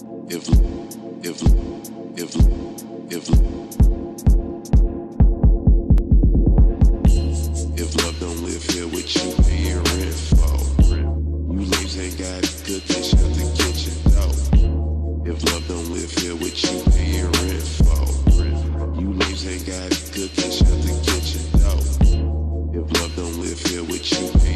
If if if if love don't live here with you, paying rent for. You ladies ain't got cookies out the kitchen, no. If love don't live here with you, paying rent for. You ladies ain't got cookies out the kitchen, no. If love don't live here with you,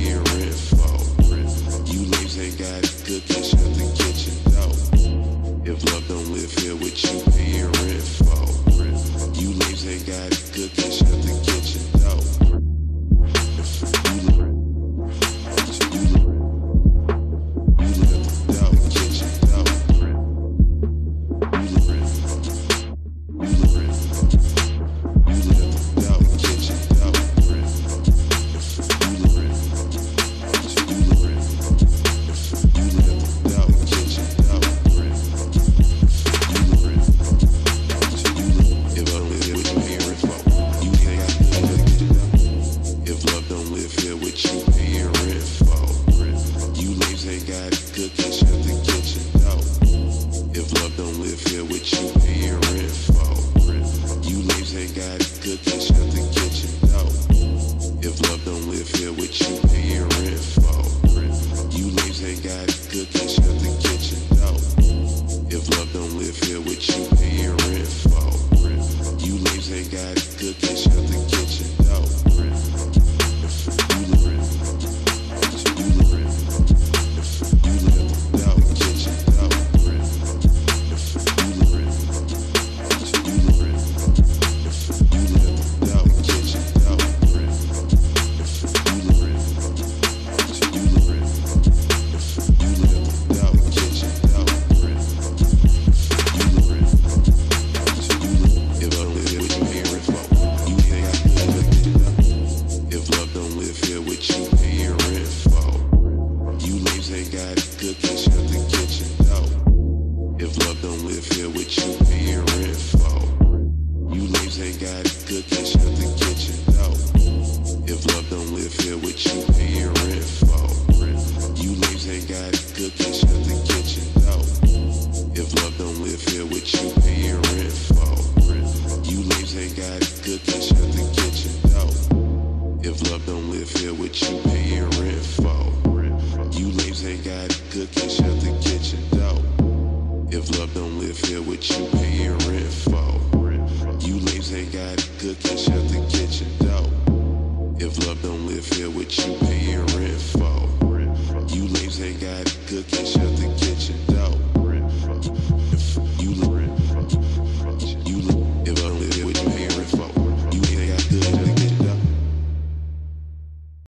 you, paying rent for. You ain't got out the kitchen. If love don't live here with you, rent for. You ain't got out the kitchen, no. If love don't live here with you, paying rent for. You ladies ain't got cookies out live here with you, paying rent for. You ladies ain't got good cookies out the kitchen, no. If love don't live here with you, paying rent for. You ladies ain't got good cookies out the kitchen, no. If love don't live here with you, paying rent for. You ladies ain't got good cookies out the kitchen, no. If love don't live here with you, paying rent love don't live here with you, paying rent for. You ladies ain't got cookies out the kitchen, no. If love don't live here with you, paying rent for. You ladies ain't got cookies out the kitchen,